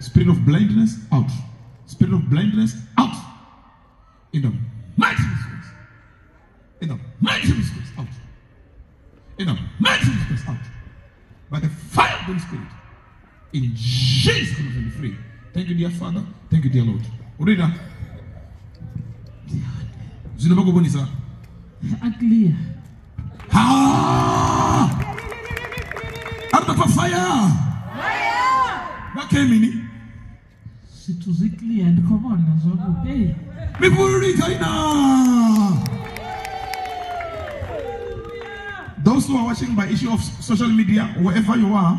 Spirit of blindness, out. Spirit of blindness, out. In the mighty Jesus. In the mighty Jesus, out. In the mighty Jesus, out. By the fire of the Holy Spirit. In Jesus' name, be free. Thank you, dear Father. Thank you, dear Lord. Urida. Zinoba kuboni sa. Aklia. Ha! Arda ah! kwa fire. Fire. Bakemini. Situzikli and commanders of the day. Mipuri China! Those who are watching by issue of social media, wherever you are,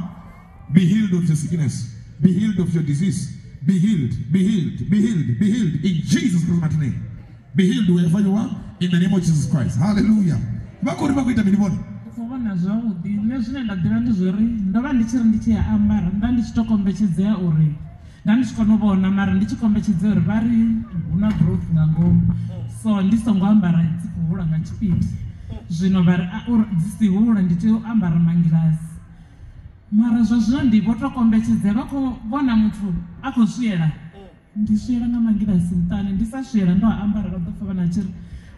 be healed of your sickness, be healed of your disease, be healed, be healed, be healed, be healed in Jesus Christ's mighty name. Be healed wherever you are in the name of Jesus Christ. Hallelujah. vakuri vakuita milivona ndandichikonovona mari ndichikombetshedze uri vari huna growth nangomu so ndisongoambara dzikuhula nga chipiti zvino vari dzisihula nditiambara mangirasi mara zvazvino ndivo tokombetshedze vakuvona muthu akosviyela ndisviyela nga mangirasi mutani ndisasviyela ndoambara vadofa vanhu achiri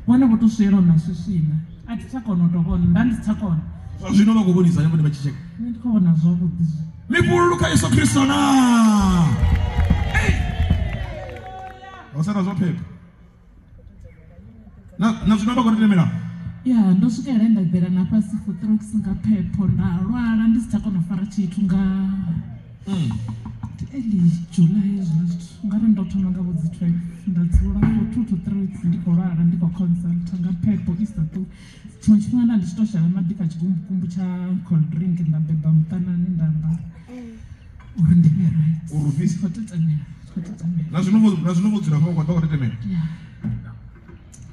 vone votosviyela nhasvisvina atichakona utovona ndandichakona zvazvino vakuvonisa nyamo nevachicheka ndikovona zvavudi mikuru lukaiso kristu naa wasanazwa phepha nazvinoamba kunotemera ya ndosvikaira ndabhera napasi fotrokisinga phepho ndarwara ndisitakanofara chitu nga eli julai zvinazvitu ungari ndotoma ngavodzi 12 ndadziura ngo 2 to 3 weeks ndikorara ndikoconsulta ngapepo isatu chimwe chimwe ndandichitoshaya madhika chigumbukumbu chacoldrink ndabeba mutanani ndambara mm. uri ndimeritoteta nea na zvino vodzira kwakwata kwatete mene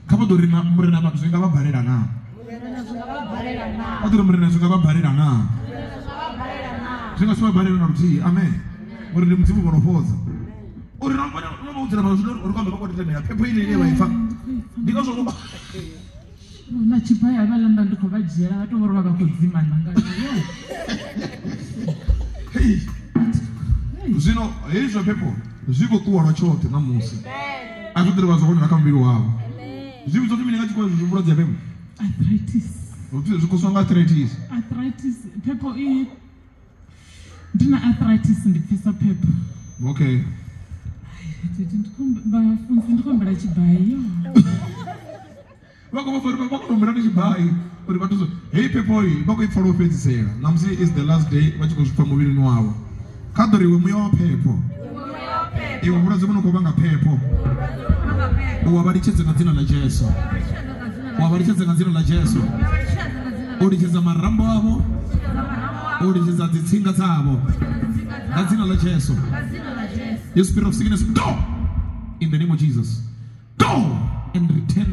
kha vato ri na murina vanhu zvinga va bvalela na vato ri murina zvinga va bvalela na zvinga swi va bvalela na rutihi amen uri ni mudzimu vonofodza uri navodzira vanhu zvino ri kwambe kwakwatete mene phepo ine ine vaifa ndinga zvo machipa yavalamba ndikho vadyela vatovori vava kudzimananga zvino hei zvo phepo zvigokuwarwa chote namusi azvotereva zvakonera kambiri wavo zvivi zvoti minenga chikwa zvivuradzi yapemo arthritis zvikoswanga arthritis arthritis pepo i ndina arthritis ndipfesa pepo okay bafunzi ndikombera chibhayi vakovafaivakonombera nechibhayi kuti vatuzo hei pepoyi vakuipfalaupedzisera namusi is the last day vachikozvipa muvirini wavo kadhoriwe muya wapepo iwe mulwadze muno kho vanga phepho uwavalitshedze nga dzina la jesu uwavalitshedze nga dzina la jesu ulitshedza marambo avo ulitshedza dzitsinga dzavo nga dzina la jesu yo spirit of sickness go in the name of jesus go and return